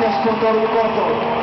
Gracias por todo el corto.